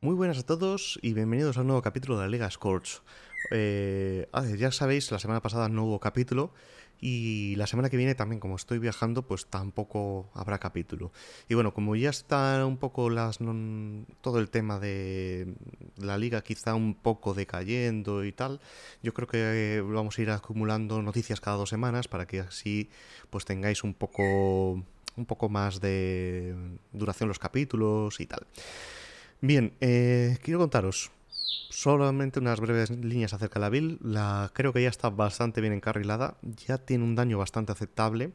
Muy buenas a todos y bienvenidos a un nuevo capítulo de la Liga Scorch. Eh, ah, ya sabéis, la semana pasada no hubo capítulo y la semana que viene también, como estoy viajando, pues tampoco habrá capítulo. Y bueno, como ya está un poco las todo el tema de la liga quizá un poco decayendo y tal, yo creo que vamos a ir acumulando noticias cada dos semanas para que así pues tengáis un poco un poco más de duración los capítulos y tal. Bien, eh, quiero contaros solamente unas breves líneas acerca de la build. La, creo que ya está bastante bien encarrilada, ya tiene un daño bastante aceptable.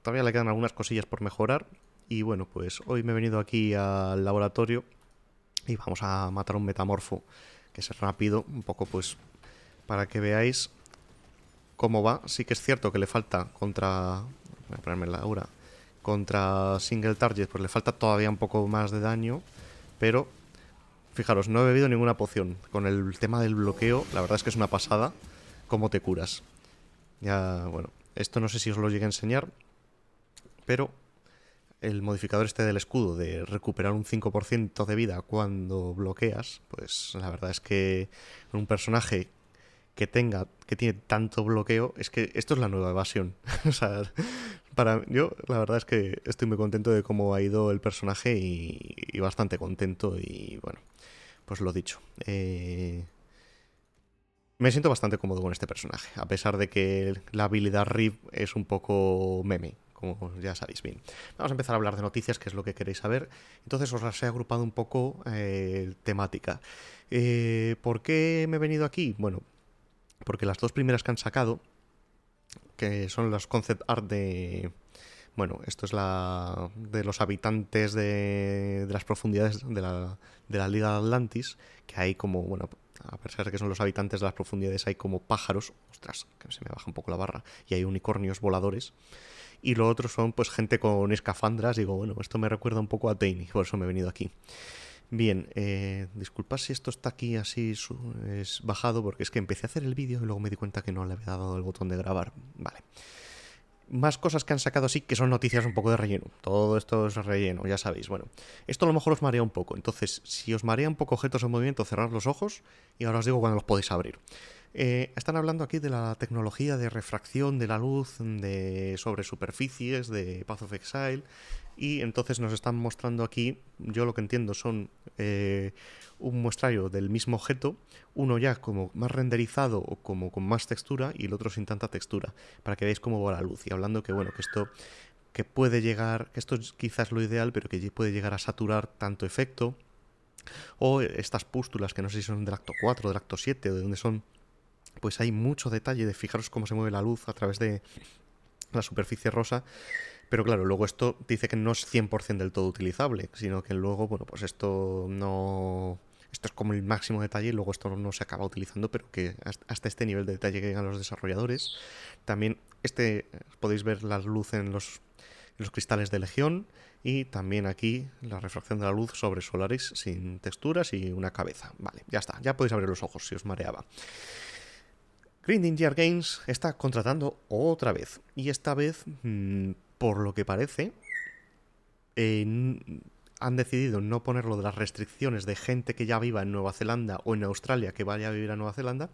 Todavía le quedan algunas cosillas por mejorar. Y bueno, pues hoy me he venido aquí al laboratorio y vamos a matar un metamorfo, que es rápido, un poco pues para que veáis cómo va. Sí que es cierto que le falta contra... Voy a ponerme la aura. Contra single target, pues le falta todavía un poco más de daño pero, fijaros, no he bebido ninguna poción. Con el tema del bloqueo, la verdad es que es una pasada cómo te curas. Ya, bueno, esto no sé si os lo llegué a enseñar, pero el modificador este del escudo de recuperar un 5% de vida cuando bloqueas, pues la verdad es que un personaje que tenga, que tiene tanto bloqueo, es que esto es la nueva evasión. o sea, para yo la verdad es que estoy muy contento de cómo ha ido el personaje y, bastante contento y bueno, pues lo dicho. Eh, me siento bastante cómodo con este personaje, a pesar de que la habilidad RIP es un poco meme, como ya sabéis bien. Vamos a empezar a hablar de noticias, que es lo que queréis saber. Entonces os las he agrupado un poco eh, temática. Eh, ¿Por qué me he venido aquí? Bueno, porque las dos primeras que han sacado que son los concept art de... Bueno, esto es la de los habitantes de, de las profundidades de la, de la Liga Atlantis, que hay como, bueno, a pesar de que son los habitantes de las profundidades, hay como pájaros, ostras, que se me baja un poco la barra, y hay unicornios voladores. Y lo otro son pues gente con escafandras, digo, bueno, esto me recuerda un poco a Tainy, por eso me he venido aquí. Bien, eh, disculpad si esto está aquí así es bajado, porque es que empecé a hacer el vídeo y luego me di cuenta que no le había dado el botón de grabar. Vale. Más cosas que han sacado así que son noticias un poco de relleno. Todo esto es relleno, ya sabéis. Bueno, esto a lo mejor os marea un poco. Entonces, si os marea un poco objetos en movimiento, cerrad los ojos y ahora os digo cuando los podéis abrir. Eh, están hablando aquí de la tecnología de refracción de la luz de, sobre superficies de Path of Exile y entonces nos están mostrando aquí, yo lo que entiendo son eh, un muestrario del mismo objeto, uno ya como más renderizado o como con más textura y el otro sin tanta textura, para que veáis cómo va la luz. Y hablando que bueno, que esto que puede llegar, que esto es quizás lo ideal, pero que puede llegar a saturar tanto efecto, o estas pústulas que no sé si son del acto 4 del acto 7, de donde son pues hay mucho detalle de fijaros cómo se mueve la luz a través de la superficie rosa. Pero claro, luego esto dice que no es 100% del todo utilizable, sino que luego, bueno, pues esto no... Esto es como el máximo detalle y luego esto no se acaba utilizando, pero que hasta este nivel de detalle que llegan los desarrolladores. También este podéis ver la luz en los, en los cristales de Legión y también aquí la refracción de la luz sobre solares sin texturas y una cabeza. Vale, ya está, ya podéis abrir los ojos si os mareaba. Grinding Gear Games está contratando otra vez. Y esta vez, mm, por lo que parece, han decidido no ponerlo de las restricciones de gente que ya viva en Nueva Zelanda o en Australia que vaya a vivir a Nueva Zelanda,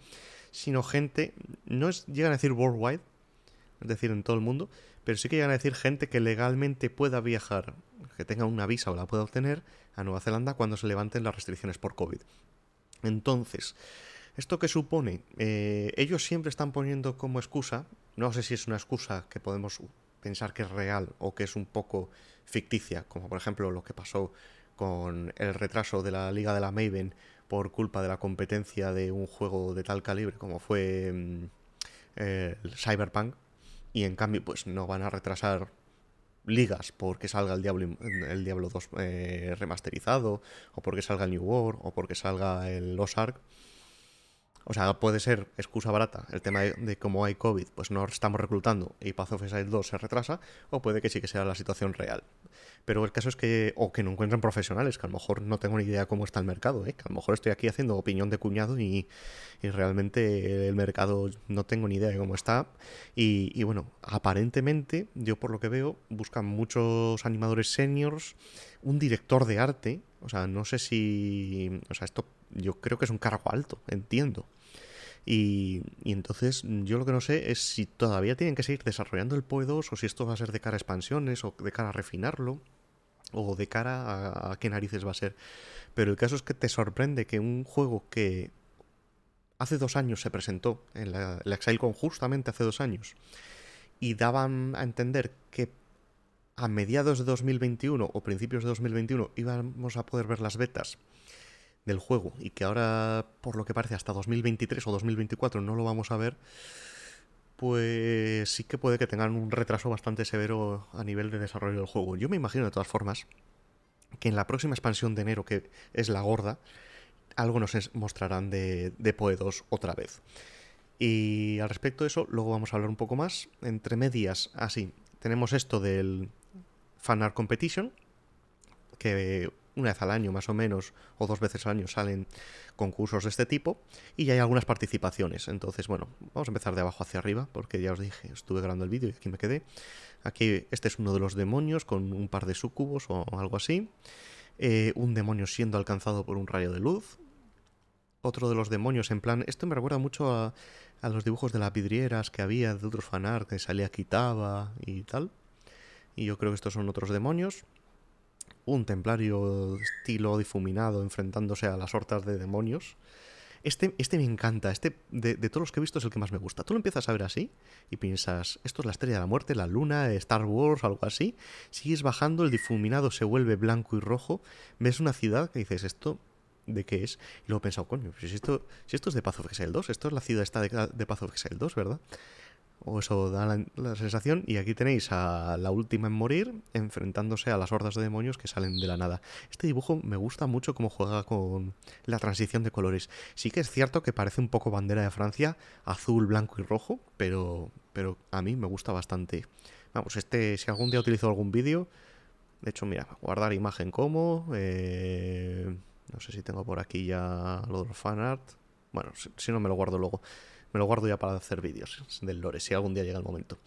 sino gente, no es, llegan a decir worldwide, es decir, en todo el mundo, pero sí que llegan a decir gente que legalmente pueda viajar, que tenga una visa o la pueda obtener a Nueva Zelanda cuando se levanten las restricciones por COVID. Entonces, ¿Esto qué supone? Eh, ellos siempre están poniendo como excusa, no sé si es una excusa que podemos pensar que es real o que es un poco ficticia, como por ejemplo lo que pasó con el retraso de la Liga de la Maven por culpa de la competencia de un juego de tal calibre como fue mm, el Cyberpunk, y en cambio pues no van a retrasar ligas porque salga el Diablo, el Diablo 2 eh, remasterizado, o porque salga el New World, o porque salga el Lost Ark. O sea, puede ser excusa barata el tema de, cómo hay COVID, pues no estamos reclutando y Path of Exile 2 se retrasa, o puede que sí que sea la situación real. Pero el caso es que, o que no encuentren profesionales, que a lo mejor no tengo ni idea cómo está el mercado, ¿eh? que a lo mejor estoy aquí haciendo opinión de cuñado y, realmente el mercado no tengo ni idea de cómo está. Y, y bueno, aparentemente, yo por lo que veo, buscan muchos animadores seniors, un director de arte, o sea, no sé si, o sea, esto yo creo que es un cargo alto, entiendo. Y, y, entonces yo lo que no sé es si todavía tienen que seguir desarrollando el PoE 2 o si esto va a ser de cara a expansiones o de cara a refinarlo o de cara a, qué narices va a ser. Pero el caso es que te sorprende que un juego que hace dos años se presentó en la, la ExileCon justamente hace dos años y daban a entender que a mediados de 2021 o principios de 2021 íbamos a poder ver las betas del juego y que ahora, por lo que parece, hasta 2023 o 2024 no lo vamos a ver, pues sí que puede que tengan un retraso bastante severo a nivel de desarrollo del juego. Yo me imagino de todas formas que en la próxima expansión de enero, que es la gorda, algo nos mostrarán de, de Poe 2 otra vez. Y al respecto de eso, luego vamos a hablar un poco más. Entre medias, así, tenemos esto del Fan Art Competition, que una vez al año más o menos, o dos veces al año salen concursos de este tipo, y ya hay algunas participaciones. Entonces, bueno, vamos a empezar de abajo hacia arriba, porque ya os dije, estuve grabando el vídeo y aquí me quedé. Aquí este es uno de los demonios con un par de sucubos o algo así. Eh, un demonio siendo alcanzado por un rayo de luz. Otro de los demonios en plan... Esto me recuerda mucho a, los dibujos de las vidrieras que había de otros fanart que salía quitaba y tal. Y yo creo que estos son otros demonios un templario estilo difuminado enfrentándose a las hortas de demonios. Este, este me encanta, este de, todos los que he visto es el que más me gusta. Tú lo empiezas a ver así y piensas, esto es la estrella de la muerte, la luna, Star Wars, algo así. Sigues bajando, el difuminado se vuelve blanco y rojo, ves una ciudad que dices, esto de qué es. Y luego he pensado, coño, si esto, si esto es de Path of Exile 2, esto es la ciudad esta de, de Path of Exile 2, ¿verdad? O eso da la, sensación. Y aquí tenéis a la última en morir enfrentándose a las hordas de demonios que salen de la nada. Este dibujo me gusta mucho cómo juega con la transición de colores. Sí que es cierto que parece un poco bandera de Francia, azul, blanco y rojo, pero, pero a mí me gusta bastante. Vamos, este, si algún día utilizo algún vídeo, de hecho, mira, guardar imagen como. Eh, no sé si tengo por aquí ya lo de los fanart. Bueno, si no me lo guardo luego me lo guardo ya para hacer vídeos del lore, si algún día llega el momento.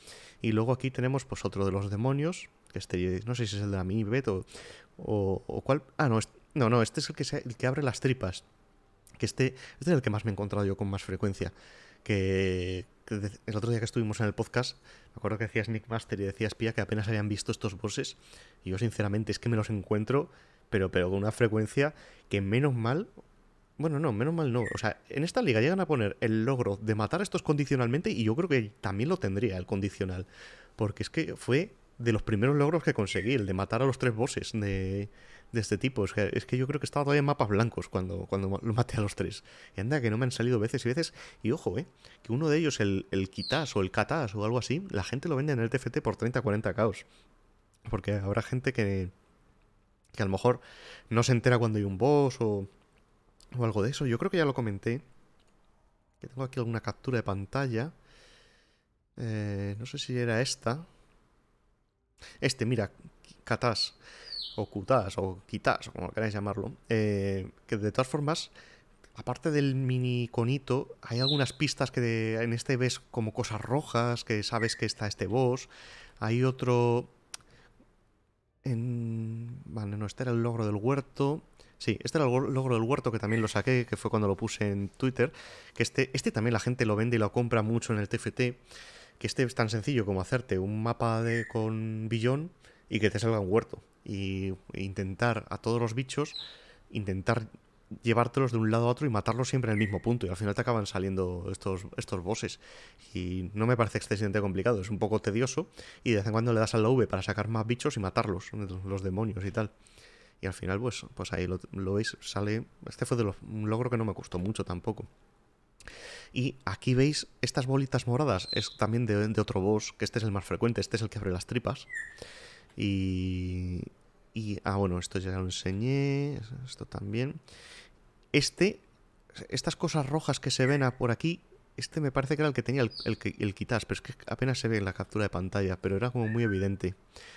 Y luego aquí tenemos pues otro de los demonios, que este, no sé si es el de la mini o, o, cuál... Ah, no, no, no, este es el que, el que abre las tripas. Que este, este es el que más me he encontrado yo con más frecuencia. Que, el otro día que estuvimos en el podcast, me acuerdo que decías Nick Master y decías Pia que apenas habían visto estos bosses. Y yo sinceramente es que me los encuentro, pero, pero con una frecuencia que menos mal, bueno, no, menos mal no. O sea, en esta liga llegan a poner el logro de matar a estos condicionalmente y yo creo que también lo tendría el condicional. Porque es que fue de los primeros logros que conseguí, el de matar a los tres bosses de, de este tipo. Es que, es que, yo creo que estaba todavía en mapas blancos cuando, cuando lo maté a los tres. Y anda, que no me han salido veces y veces. Y ojo, eh, que uno de ellos, el, el Kitas o el Katas o algo así, la gente lo vende en el TFT por 30-40 caos. Porque habrá gente que, que a lo mejor no se entera cuando hay un boss o o algo de eso. Yo creo que ya lo comenté. Que tengo aquí alguna captura de pantalla. Eh, no sé si era esta. Este, mira, Katas. O Kutas, o Kitas, o como queráis llamarlo. Eh, que de todas formas, aparte del mini conito, hay algunas pistas que en este ves como cosas rojas, que sabes que está este boss. Hay otro... En... Vale, no, este era el logro del huerto. Sí, este era el logro del huerto que también lo saqué, que fue cuando lo puse en Twitter. Que este, este también la gente lo vende y lo compra mucho en el TFT. Que este es tan sencillo como hacerte un mapa de, con billón y que te salga un huerto. Y intentar a todos los bichos, intentar llevártelos de un lado a otro y matarlos siempre en el mismo punto. Y al final te acaban saliendo estos, estos bosses. Y no me parece excesivamente complicado, es un poco tedioso. Y de vez en cuando le das a la V para sacar más bichos y matarlos, los demonios y tal. Y al final, pues, pues ahí lo, veis, sale... Este fue de los, un logro que no me costó mucho tampoco. Y aquí veis estas bolitas moradas, es también de, otro boss, que este es el más frecuente, este es el que abre las tripas. Y... Y... Ah, bueno, esto ya lo enseñé, esto también. Este, estas cosas rojas que se ven por aquí, este me parece que era el que tenía el, el, el quitas, pero es que apenas se ve en la captura de pantalla, pero era como muy evidente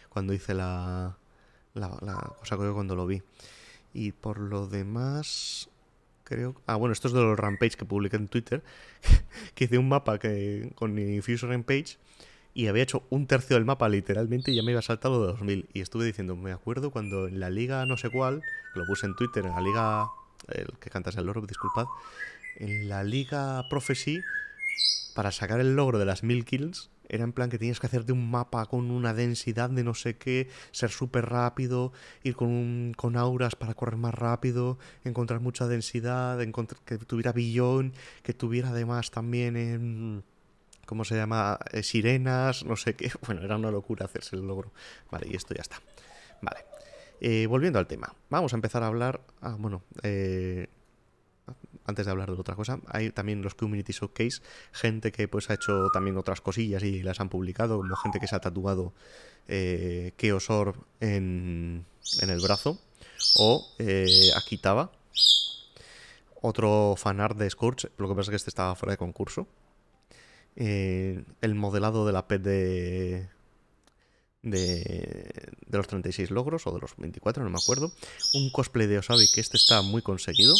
cuando hice la, la, cosa que yo cuando lo vi. Y por lo demás, creo... Ah, bueno, esto es de los Rampage que publiqué en Twitter, que hice un mapa que, con Infusion Rampage y había hecho un tercio del mapa literalmente y ya me iba saltado de 2000. Y estuve diciendo, me acuerdo cuando en la liga no sé cuál, lo puse en Twitter, en la liga, el que cantas el loro, disculpad, en la liga Prophecy, para sacar el logro de las 1000 kills, era en plan que tenías que hacerte un mapa con una densidad de no sé qué, ser súper rápido, ir con, con auras para correr más rápido, encontrar mucha densidad, encontrar, que tuviera billón, que tuviera además también en... ¿Cómo se llama? Eh, sirenas, no sé qué. Bueno, era una locura hacerse el logro. Vale, y esto ya está. Vale. Eh, volviendo al tema. Vamos a empezar a hablar... Ah, bueno, eh, antes de hablar de otra cosa, hay también los Community Showcase, gente que pues ha hecho también otras cosillas y las han publicado, como gente que se ha tatuado eh, Keosor en, en el brazo, o eh, Akitaba, otro fanart de Scourge, lo que pasa es que este estaba fuera de concurso. Eh, el modelado de la pet de, de, de, los 36 logros o de los 24, no me acuerdo. Un cosplay de Osabi que este está muy conseguido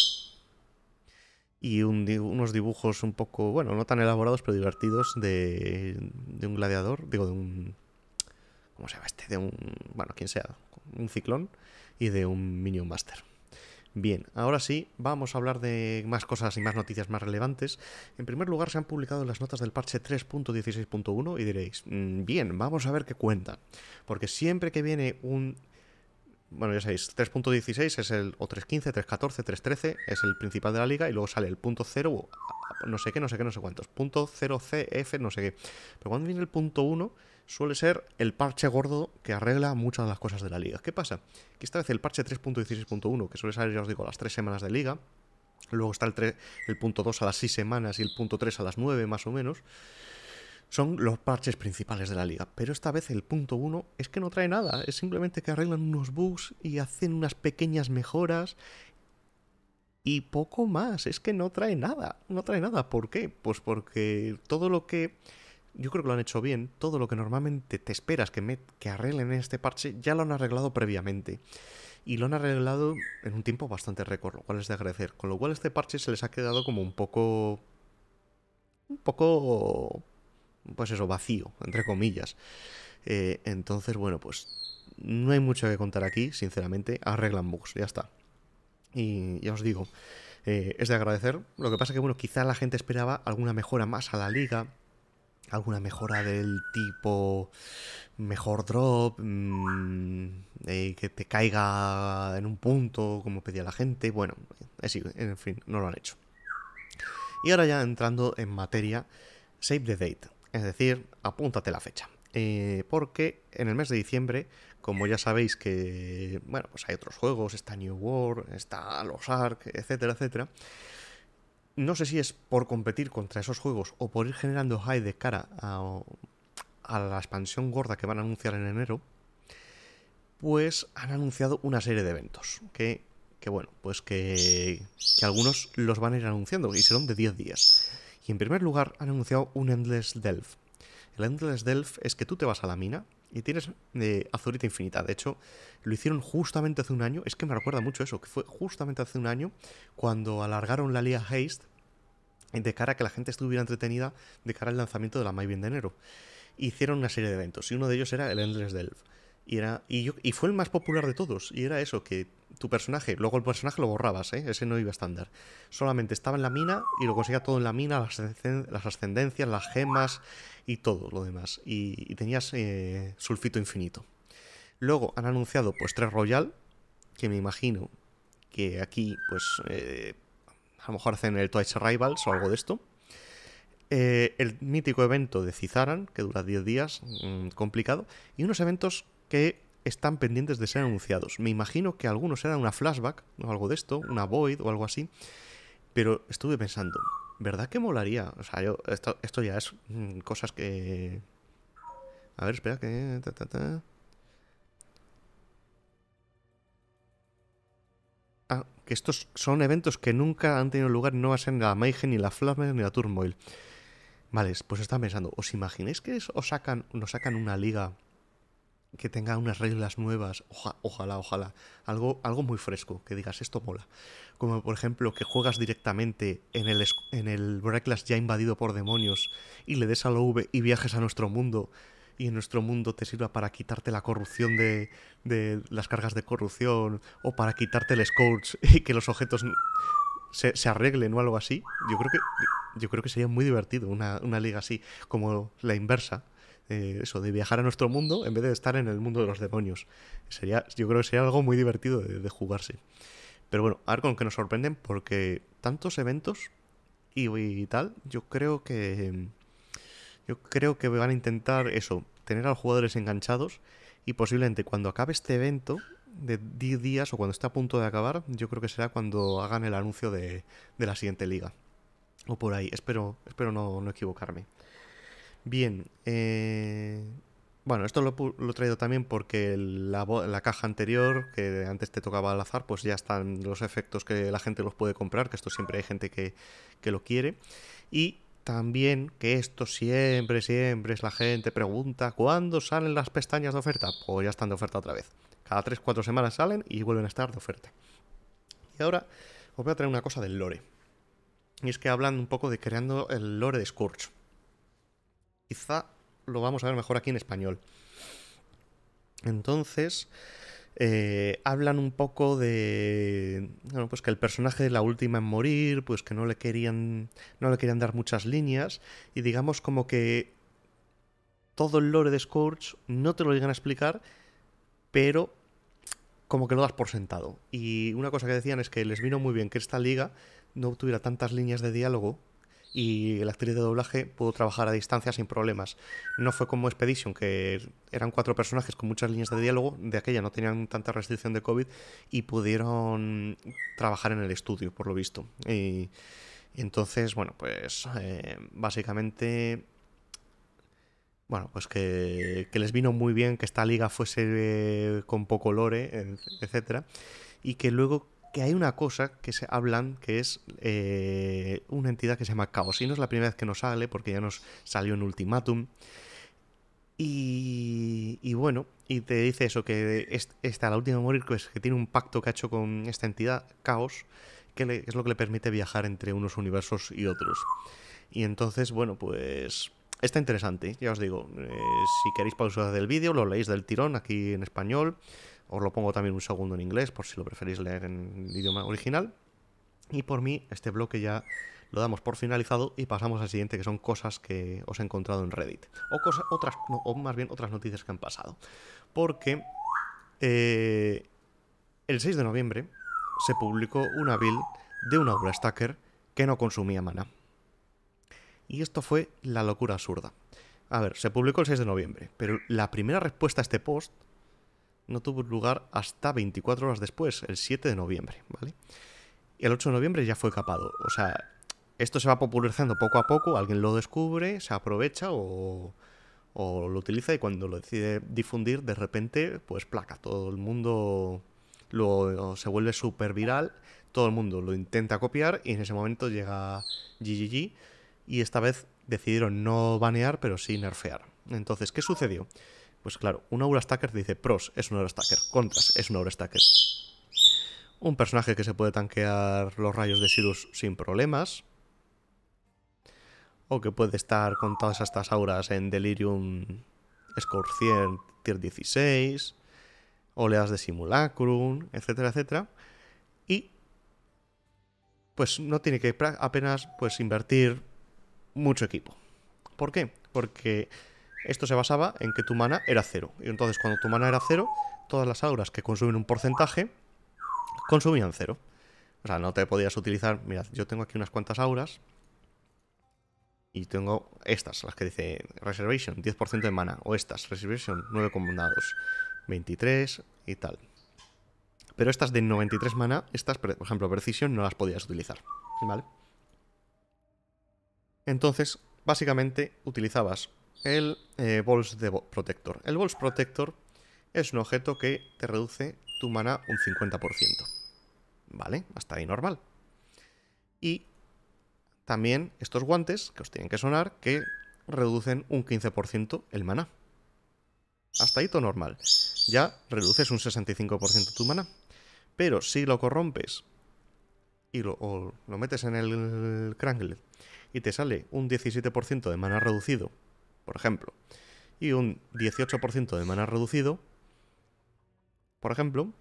y unos dibujos un poco, bueno, no tan elaborados, pero divertidos de, de, un gladiador, digo, de un... ¿Cómo se llama este? De un... Bueno, quien sea, un ciclón y de un Minion Master. Bien, ahora sí, vamos a hablar de más cosas y más noticias más relevantes. En primer lugar, se han publicado las notas del parche 3.16.1 y diréis, mm, bien, vamos a ver qué cuenta. Porque siempre que viene un bueno, ya sabéis, 3.16 es el, o 3.15, 3.14, 3.13 es el principal de la liga y luego sale el punto 0, no sé qué, no sé qué, no sé cuántos, punto 0 CF, no sé qué. Pero cuando viene el punto 1 suele ser el parche gordo que arregla muchas de las cosas de la liga. ¿Qué pasa? Que esta vez el parche 3.16.1, que suele salir, ya os digo, a las 3 semanas de liga, luego está el, 3, el punto 2 a las 6 semanas y el punto 3 a las 9 más o menos, son los parches principales de la liga. Pero esta vez el punto 1 es que no trae nada, es simplemente que arreglan unos bugs y hacen unas pequeñas mejoras y poco más, es que no trae nada, no trae nada. ¿Por qué? Pues porque todo lo que... Yo creo que lo han hecho bien, todo lo que normalmente te esperas que, me, que arreglen en este parche ya lo han arreglado previamente. Y lo han arreglado en un tiempo bastante récord, lo cual es de agradecer. Con lo cual este parche se les ha quedado como un poco... Un poco pues eso, vacío, entre comillas. Eh, entonces, bueno, pues no hay mucho que contar aquí, sinceramente. Arreglan bugs, ya está. Y ya os digo, eh, es de agradecer. Lo que pasa que, bueno, quizá la gente esperaba alguna mejora más a la liga. Alguna mejora del tipo mejor drop, mmm, eh, que te caiga en un punto como pedía la gente. Bueno, así, en fin, no lo han hecho. Y ahora ya entrando en materia, Save the Date. Es decir, apúntate la fecha. Eh, porque en el mes de diciembre, como ya sabéis que, bueno, pues hay otros juegos, está New World, está los Ark, etcétera, etcétera. No sé si es por competir contra esos juegos o por ir generando high de cara a, la expansión gorda que van a anunciar en enero, pues han anunciado una serie de eventos que, que bueno, pues que, que algunos los van a ir anunciando y serán de 10 días. Y en primer lugar han anunciado un Endless Delve. El Endless Delve es que tú te vas a la mina y tienes eh, azurita infinita. De hecho, lo hicieron justamente hace un año. Es que me recuerda mucho eso, que fue justamente hace un año cuando alargaron la Liga Haste de cara a que la gente estuviera entretenida de cara al lanzamiento de la May de enero. Hicieron una serie de eventos y uno de ellos era el Endless Delve. Y, era, y, yo, y fue el más popular de todos. Y era eso, que tu personaje, luego el personaje lo borrabas, ¿eh? ese no iba estándar. Solamente estaba en la mina y lo conseguía todo en la mina, las, las ascendencias, las gemas y todo lo demás. Y, tenías eh, sulfito infinito. Luego han anunciado pues 3 Royal, que me imagino que aquí pues eh, a lo mejor hacen el Twice Rivals o algo de esto. Eh, el mítico evento de Cizaran, que dura 10 días, mmm, complicado. Y unos eventos que están pendientes de ser anunciados. Me imagino que algunos eran una flashback o algo de esto, una void o algo así. Pero estuve pensando, ¿verdad que molaría? O sea, yo, esto, esto ya es mmm, cosas que... A ver, espera que... Ta, ta, ta. Ah, que estos son eventos que nunca han tenido lugar no va a ser ni la Mayhem, ni la Flamer, ni la Turmoil. Vale, pues están pensando, ¿os imagináis que os sacan, nos sacan una liga que tenga unas reglas nuevas, ojalá, ojalá, algo, algo muy fresco, que digas esto mola. Como por ejemplo que juegas directamente en el, en el ya invadido por demonios y le des a la V y viajes a nuestro mundo y en nuestro mundo te sirva para quitarte la corrupción de, de las cargas de corrupción o para quitarte el Scourge y que los objetos se, se, arreglen o algo así. Yo creo que, yo creo que sería muy divertido una, una liga así, como la inversa eh, eso, de viajar a nuestro mundo en vez de estar en el mundo de los demonios. Sería, yo creo que sería algo muy divertido de, jugarse. Pero bueno, a ver que nos sorprenden porque tantos eventos y, tal, yo creo que yo creo que van a intentar eso, tener a los jugadores enganchados y posiblemente cuando acabe este evento de 10 días o cuando esté a punto de acabar, yo creo que será cuando hagan el anuncio de, de la siguiente liga. O por ahí, espero, espero no, no equivocarme. Bien, eh, bueno, esto lo, he traído también porque la, la, caja anterior, que antes te tocaba al azar, pues ya están los efectos que la gente los puede comprar, que esto siempre hay gente que, que lo quiere. Y también que esto siempre, siempre es la gente pregunta, ¿cuándo salen las pestañas de oferta? Pues ya están de oferta otra vez. Cada 3-4 semanas salen y vuelven a estar de oferta. Y ahora os voy a traer una cosa del lore. Y es que hablan un poco de creando el lore de Scourge quizá lo vamos a ver mejor aquí en español. Entonces, eh, hablan un poco de bueno, pues que el personaje de la última en morir, pues que no le querían no le querían dar muchas líneas y digamos como que todo el lore de Scourge no te lo llegan a explicar, pero como que lo das por sentado. Y una cosa que decían es que les vino muy bien que esta liga no tuviera tantas líneas de diálogo y la actriz de doblaje pudo trabajar a distancia sin problemas. No fue como Expedition, que eran cuatro personajes con muchas líneas de diálogo, de aquella no tenían tanta restricción de COVID y pudieron trabajar en el estudio, por lo visto. Y, entonces, bueno, pues eh, básicamente bueno, pues que, que, les vino muy bien que esta liga fuese eh, con poco lore, etcétera, y que luego que hay una cosa que se hablan que es eh, una entidad que se llama Caos. Y no es la primera vez que nos sale, porque ya nos salió en Ultimatum. Y, bueno, y te dice eso, que esta, la última morir, pues, que tiene un pacto que ha hecho con esta entidad, Caos, que, es lo que le permite viajar entre unos universos y otros. Y entonces, bueno, pues está interesante, ya os digo. Eh, si queréis pausar del vídeo, lo leéis del tirón aquí en español. Os lo pongo también un segundo en inglés por si lo preferís leer en el idioma original. Y por mí, este bloque ya lo damos por finalizado y pasamos al siguiente, que son cosas que os he encontrado en Reddit. O, cosas, otras, o más bien otras noticias que han pasado. Porque eh, el 6 de noviembre se publicó una build de un Aura Stacker que no consumía mana. Y esto fue la locura absurda. A ver, se publicó el 6 de noviembre, pero la primera respuesta a este post no tuvo lugar hasta 24 horas después, el 7 de noviembre, ¿vale? Y el 8 de noviembre ya fue capado. O sea, esto se va popularizando poco a poco, alguien lo descubre, se aprovecha o, o lo utiliza y cuando lo decide difundir, de repente, pues placa, todo el mundo lo, se vuelve súper viral, todo el mundo lo intenta copiar y en ese momento llega GGG y esta vez decidieron no banear, pero sí nerfear. Entonces, ¿qué sucedió? Pues claro, un Aura Stacker dice pros es un Aura Stacker, contras es un Aura Stacker. Un personaje que se puede tanquear los rayos de Sirus sin problemas. O que puede estar con todas estas auras en Delirium Score 100, Tier 16. Oleadas de Simulacrum, etcétera, etcétera. Y pues no tiene que apenas pues invertir mucho equipo. ¿Por qué? Porque esto se basaba en que tu mana era cero. Y entonces cuando tu mana era cero, todas las auras que consumen un porcentaje consumían cero. O sea, no te podías utilizar... Mirad, yo tengo aquí unas cuantas auras. Y tengo estas, las que dice Reservation, 10% de mana. O estas, Reservation, 9 comandados, 23 y tal. Pero estas de 93 mana, estas, por ejemplo, Precision, no las podías utilizar. ¿Vale? Entonces, básicamente, utilizabas el eh, de Protector. El Balls Protector es un objeto que te reduce tu mana un 50%. ¿Vale? Hasta ahí normal. Y también estos guantes, que os tienen que sonar, que reducen un 15% el mana. hasta ahí todo normal. Ya reduces un 65% tu mana. Pero si lo corrompes y lo, lo metes en el Kranglet y te sale un 17% de mana reducido, por ejemplo, y un 18% de mana reducido, por ejemplo,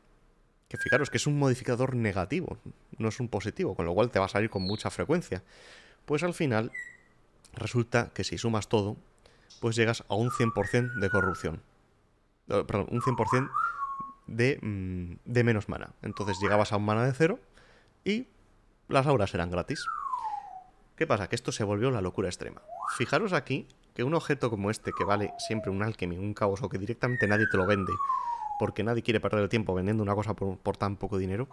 que fijaros que es un modificador negativo, no es un positivo, con lo cual te va a salir con mucha frecuencia. Pues al final resulta que si sumas todo, pues llegas a un 100% de corrupción. Eh, perdón, un 100% de, mm, de menos mana. Entonces llegabas a un mana de cero y las auras eran gratis. ¿Qué pasa? Que esto se volvió la locura extrema. Fijaros aquí que un objeto como este, que vale siempre un alquimia, un caos, o que directamente nadie te lo vende, porque nadie quiere perder el tiempo vendiendo una cosa por, tan poco dinero,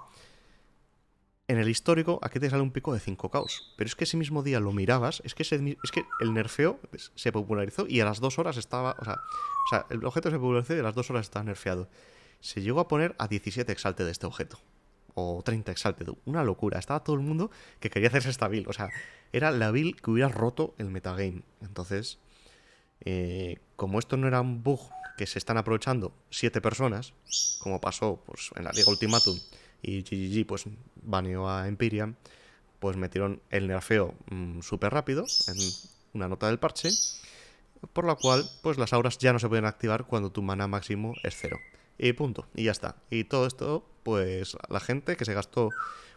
en el histórico aquí te sale un pico de 5 caos. Pero es que ese mismo día lo mirabas, es que, es que el nerfeo se popularizó y a las 2 horas estaba... O sea, o sea, el objeto se popularizó y a las 2 horas estaba nerfeado. Se llegó a poner a 17 exalte de este objeto o 30 Exalted. Una locura. Estaba todo el mundo que quería hacerse esta build. O sea, era la build que hubiera roto el metagame. Entonces, eh, como esto no era un bug que se están aprovechando siete personas, como pasó pues, en la Liga Ultimatum y GGG pues baneó a Empyrean, pues metieron el nerfeo mm, súper rápido en una nota del parche, por la cual pues las auras ya no se pueden activar cuando tu mana máximo es cero. Y punto, y ya está. Y todo esto, pues la gente que se gastó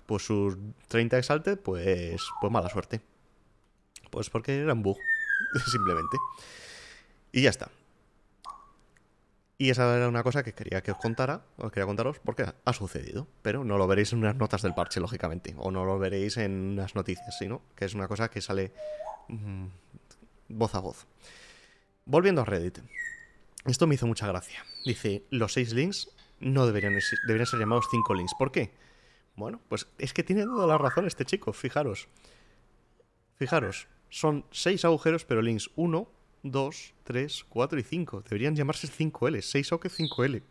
pues sus 30 exalted, pues, pues mala suerte. Pues porque era un bug, simplemente. Y ya está. Y esa era una cosa que quería que os contara, os quería contaros porque ha sucedido. Pero no lo veréis en unas notas del parche, lógicamente. O no lo veréis en unas noticias, sino que es una cosa que sale mm, voz a voz. Volviendo a Reddit. Esto me hizo mucha gracia. Dice, los seis links no deberían, deberían ser llamados cinco links. ¿Por qué? Bueno, pues es que tiene toda la razón este chico, fijaros. Fijaros, son seis agujeros, pero links 1, 2, 3, 4 y 5. Deberían llamarse 5L, 6 o que 5L.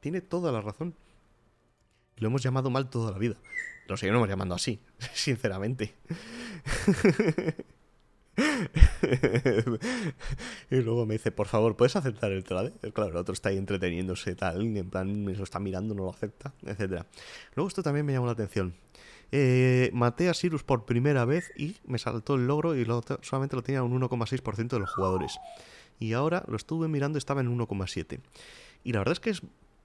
Tiene toda la razón. Lo hemos llamado mal toda la vida. Lo seguimos llamando así, sinceramente. y luego me dice, por favor, ¿puedes aceptar el trade? Claro, el otro está ahí entreteniéndose, tal, en plan, me lo está mirando, no lo acepta, etcétera. Luego esto también me llamó la atención. Eh, maté a Sirus por primera vez y me saltó el logro y solamente lo tenía un 1,6% de los jugadores. Y ahora lo estuve mirando, estaba en 1,7. Y la verdad es que es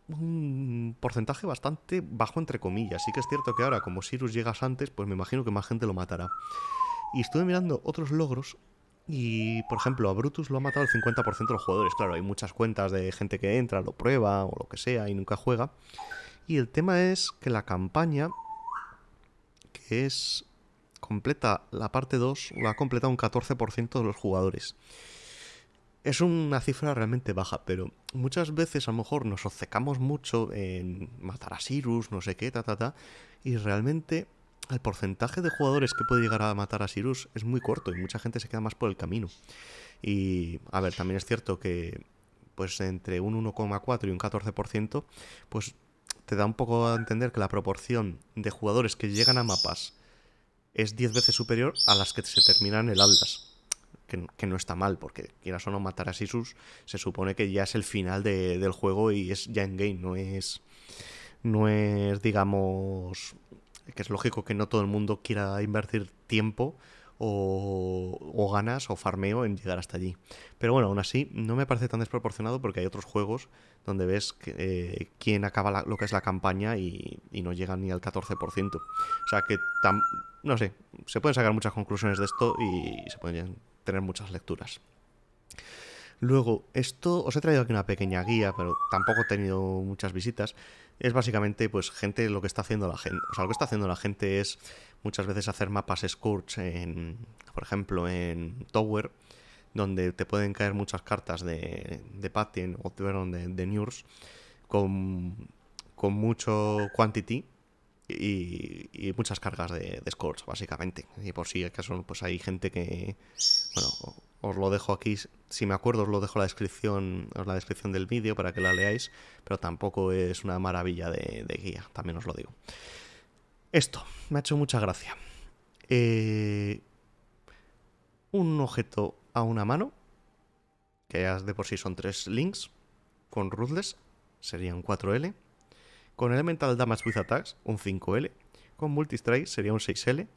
un porcentaje bastante bajo entre comillas. Sí que es cierto que ahora como Sirus llegas antes, pues me imagino que más gente lo matará. Y estuve mirando otros logros y, por ejemplo, a Brutus lo ha matado el 50% de los jugadores. Claro, hay muchas cuentas de gente que entra, lo prueba o lo que sea y nunca juega. Y el tema es que la campaña, es completa la parte 2, la ha completado un 14% de los jugadores. Es una cifra realmente baja, pero muchas veces a lo mejor nos obcecamos mucho en matar a Sirus, no sé qué, ta, ta, ta, y realmente el porcentaje de jugadores que puede llegar a matar a Sirus es muy corto y mucha gente se queda más por el camino. Y, a ver, también es cierto que pues entre un 1,4 y un 14%, pues te da un poco a entender que la proporción de jugadores que llegan a mapas es 10 veces superior a las que se terminan el Aldas. Que, no está mal, porque quieras o no matar a Sisus, se supone que ya es el final del juego y es ya en game, no es. No es, digamos, que es lógico que no todo el mundo quiera invertir tiempo o, ganas o farmeo en llegar hasta allí. Pero bueno, aún así no me parece tan desproporcionado porque hay otros juegos donde ves eh, quién acaba lo que es la campaña y, no llegan ni al 14%. O sea que, no sé, se pueden sacar muchas conclusiones de esto y se pueden tener muchas lecturas. Luego, esto os he traído aquí una pequeña guía, pero tampoco he tenido muchas visitas es básicamente pues gente lo que está haciendo la gente. O sea, lo que está haciendo la gente es muchas veces hacer mapas Scourge en, por ejemplo, en Tower, donde te pueden caer muchas cartas de, de Pattern o de, de Nurs con, con mucho quantity y, muchas cargas de, de básicamente. Y por si acaso pues hay gente que, bueno, os lo dejo aquí, si me acuerdo os lo dejo en la descripción, la descripción del vídeo para que la leáis, pero tampoco es una maravilla de, guía, también os lo digo. Esto, me ha hecho mucha gracia. Eh, un objeto a una mano, que ya de por sí son tres links, con Ruthless sería un 4L. Con Elemental Damage with Attacks, un 5L. Con Multistrike sería un 6L.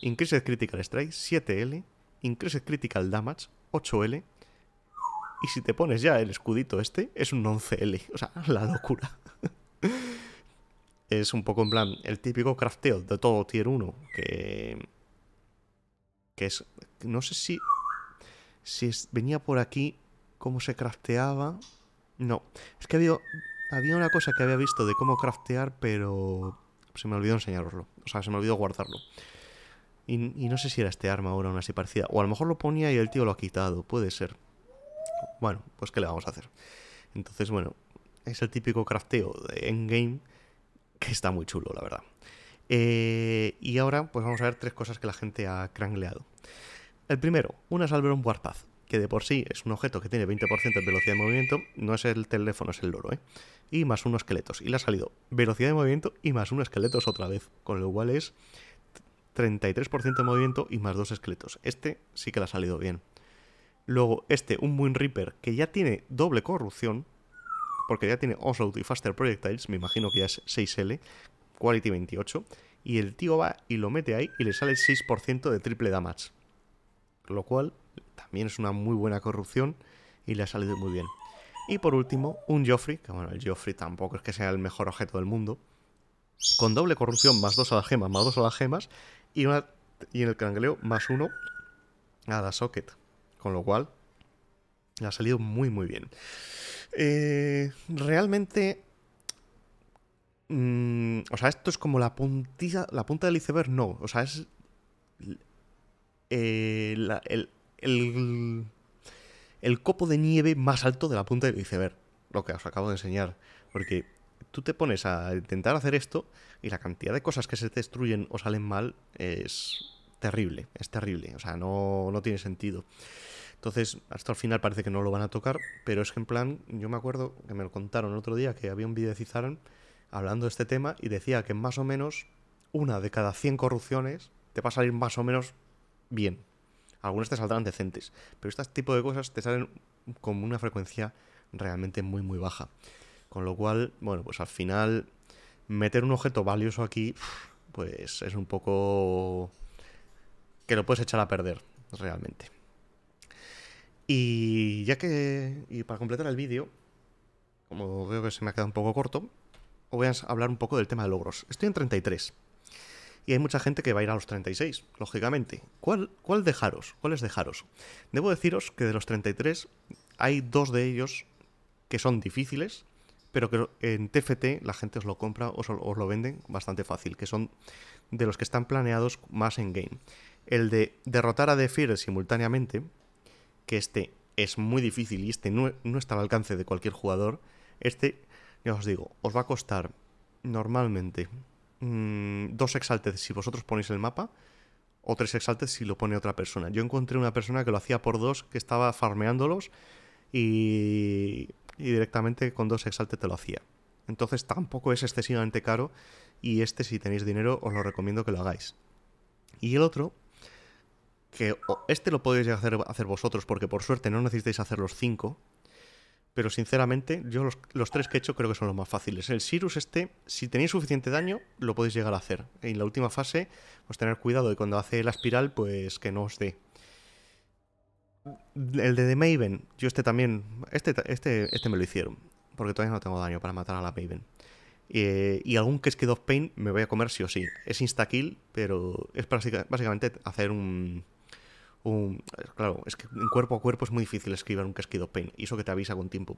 Increased Critical Strike, 7L. Increased Critical Damage, 8L. Y si te pones ya el escudito este, es un 11L. O sea, la locura. Es un poco en plan el típico crafteo de todo tier 1 que que es no sé si si venía por aquí cómo se crafteaba no. Es que había había una cosa que había visto de cómo craftear pero se me olvidó enseñaroslo o sea se me olvidó guardarlo. Y, y no sé si era este arma ahora una así parecida o a lo mejor lo ponía y el tío lo ha quitado puede ser. Bueno pues qué le vamos a hacer entonces bueno es el típico crafteo de endgame que está muy chulo, la verdad. Eh, y ahora, pues vamos a ver tres cosas que la gente ha crangleado. El primero, una Salveron Warpath, que de por sí es un objeto que tiene 20% de velocidad de movimiento, no es el teléfono, es el loro, ¿eh? Y más unos esqueletos. Y le ha salido velocidad de movimiento y más unos esqueletos otra vez, con lo cual es 33% de movimiento y más dos esqueletos. Este sí que le ha salido bien. Luego, este, un Moon Reaper, que ya tiene doble corrupción, porque ya tiene Onslaught y Faster Projectiles, me imagino que ya es 6L, Quality 28, y el tío va y lo mete ahí y le sale 6% de triple damage. Lo cual también es una muy buena corrupción y le ha salido muy bien. Y por último, un Joffrey, que bueno, el Joffrey tampoco es que sea el mejor objeto del mundo, con doble corrupción más 2 a las gemas, más 2 a las gemas, y, una, y en el cangleo más 1 a la socket. Con lo cual, le ha salido muy muy bien. Eh, realmente. Mm, o sea, esto es como la puntilla. La punta del iceberg, no. O sea, es. Eh, el, el, el, copo de nieve más alto de la punta del iceberg. Lo que os acabo de enseñar. Porque tú te pones a intentar hacer esto y la cantidad de cosas que se destruyen o salen mal es terrible. Es terrible. O sea, no, no tiene sentido. Entonces, hasta el final parece que no lo van a tocar, pero es que en plan, yo me acuerdo que me lo contaron el otro día que había un vídeo de Cizaran hablando de este tema y decía que más o menos una de cada 100 corrupciones te va a salir más o menos bien. Algunas te saldrán decentes, pero este tipo de cosas te salen con una frecuencia realmente muy muy baja. Con lo cual, bueno, pues al final meter un objeto valioso aquí, pues es un poco que lo puedes echar a perder, realmente. Y ya que, y para completar el vídeo, como veo que se me ha quedado un poco corto, voy a hablar un poco del tema de logros. Estoy en 33. Y hay mucha gente que va a ir a los 36, lógicamente. ¿Cuál, cuál dejaros? ¿Cuáles dejaros? Debo deciros que de los 33 hay dos de ellos que son difíciles, pero que en TFT la gente os lo compra o os, os lo venden bastante fácil, que son de los que están planeados más en game. El de derrotar a Defear simultáneamente, que este es muy difícil y este no, está al alcance de cualquier jugador, este, ya os digo, os va a costar normalmente mm, dos exalted si vosotros ponéis el mapa o tres exalted si lo pone otra persona. Yo encontré una persona que lo hacía por dos, que estaba farmeándolos y, y directamente con dos exalted te lo hacía. Entonces tampoco es excesivamente caro y este si tenéis dinero os lo recomiendo que lo hagáis. Y el otro que este lo podéis hacer, hacer vosotros porque por suerte no necesitáis hacer los cinco. Pero sinceramente, yo los, tres que he hecho creo que son los más fáciles. El Sirus este, si tenéis suficiente daño, lo podéis llegar a hacer. En la última fase, pues tener cuidado de cuando hace la espiral, pues que no os dé. El de The Maven, yo este también, este, este, este me lo hicieron. Porque todavía no tengo daño para matar a la Maven. Eh, y algún que es que of Pain me voy a comer sí o sí. Es insta-kill, pero es básicamente hacer un, claro, es que en cuerpo a cuerpo es muy difícil escribir un casquido pain. Y eso que te avisa con tiempo.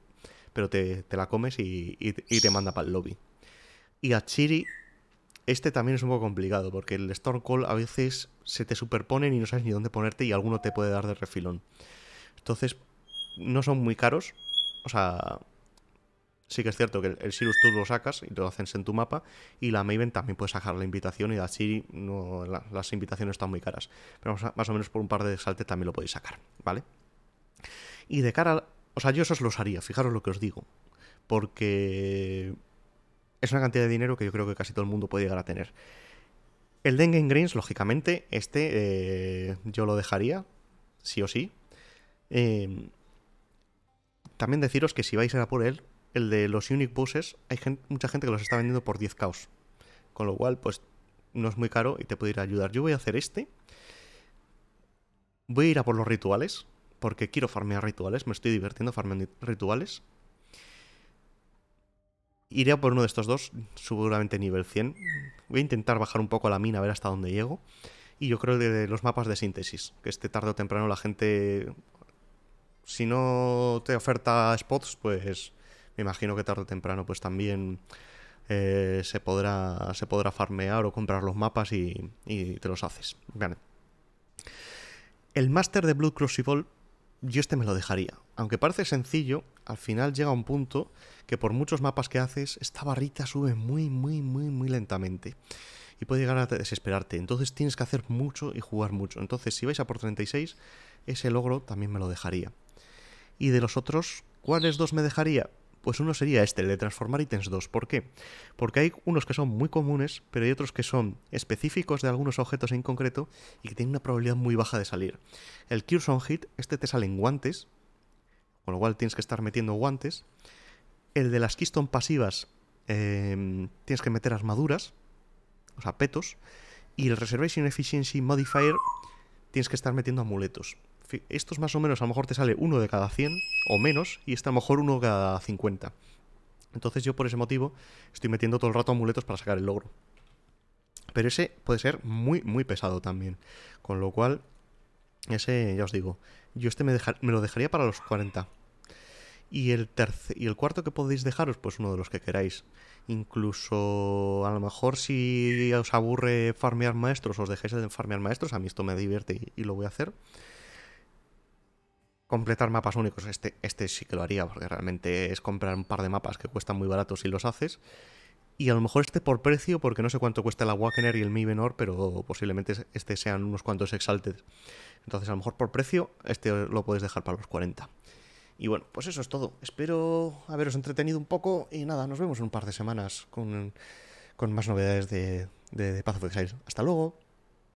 Pero te, la comes y, te manda para el lobby. Y a Chiri, este también es un poco complicado. Porque el Storm Call a veces se te superponen y no sabes ni dónde ponerte. Y alguno te puede dar de refilón. Entonces, no son muy caros. O sea, Sí que es cierto que el, Sirius tú lo sacas y lo haces en tu mapa. Y la Maven también puedes sacar la invitación. Y la las invitaciones están muy caras. Pero más o menos por un par de salte también lo podéis sacar, ¿vale? Y de cara O sea, yo eso os los haría, fijaros lo que os digo. Porque es una cantidad de dinero que yo creo que casi todo el mundo puede llegar a tener. El Dengue Greens, lógicamente, este eh, yo lo dejaría, sí o sí. Eh, también deciros que si vais a por él, el de los Unique Bosses, hay mucha gente que los está vendiendo por 10 caos. Con lo cual, pues no es muy caro y te puede ir a ayudar. Yo voy a hacer este. Voy a ir a por los rituales, porque quiero farmear rituales, me estoy divirtiendo farmeando rituales. Iré a por uno de estos dos, seguramente nivel 100. Voy a intentar bajar un poco la mina, a ver hasta dónde llego. Y yo creo de los mapas de síntesis, que este tarde o temprano la gente, si no te oferta spots, pues me imagino que tarde o temprano pues también eh, se, podrá, se podrá farmear o comprar los mapas y, te los haces. El máster de Blood Crucible, yo este me lo dejaría. Aunque parece sencillo, al final llega un punto que por muchos mapas que haces, esta barrita sube muy, muy, muy, muy lentamente. Y puede llegar a desesperarte. Entonces tienes que hacer mucho y jugar mucho. Entonces, si vais a por 36, ese logro también me lo dejaría. Y de los otros, ¿cuáles dos me dejaría? Pues uno sería este, el de transformar ítems 2. ¿Por qué? Porque hay unos que son muy comunes, pero hay otros que son específicos de algunos objetos en concreto y que tienen una probabilidad muy baja de salir. El Curse on Hit, este te sale en guantes, con lo cual tienes que estar metiendo guantes. El de las Keystone pasivas, em, tienes que meter armaduras, o sea, petos. Y el Reservation Efficiency Modifier, tienes que estar metiendo amuletos estos más o menos a lo mejor te sale uno de cada 100 o menos y este a lo mejor uno de cada 50. Entonces yo por ese motivo estoy metiendo todo el rato amuletos para sacar el logro. Pero ese puede ser muy, muy pesado también. Con lo cual, ese, ya os digo, yo este me, lo dejaría para los 40. Y el, y el cuarto que podéis dejaros, pues uno de los que queráis. Incluso a lo mejor si os aburre farmear maestros, os dejáis de farmear maestros. A mí esto me divierte y lo voy a hacer completar mapas únicos, este, este sí que lo haría, porque realmente es comprar un par de mapas que cuestan muy baratos si los haces. Y a lo mejor este por precio, porque no sé cuánto cuesta el Awakener y el Mi Menor, pero posiblemente este sean unos cuantos Exalted. Entonces, a lo mejor por precio, este lo puedes dejar para los 40. Y bueno, pues eso es todo. Espero haberos entretenido un poco y nada, nos vemos en un par de semanas con, con más novedades de, de, de Path of Exile. Hasta luego.